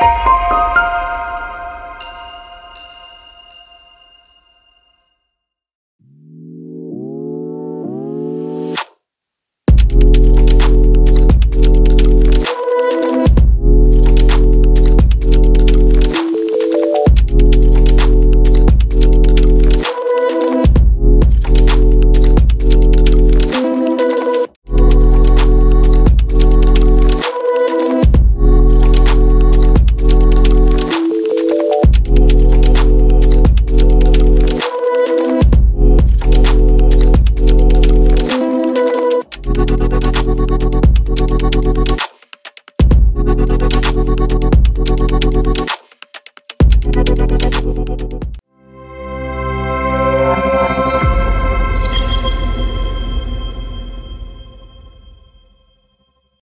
Música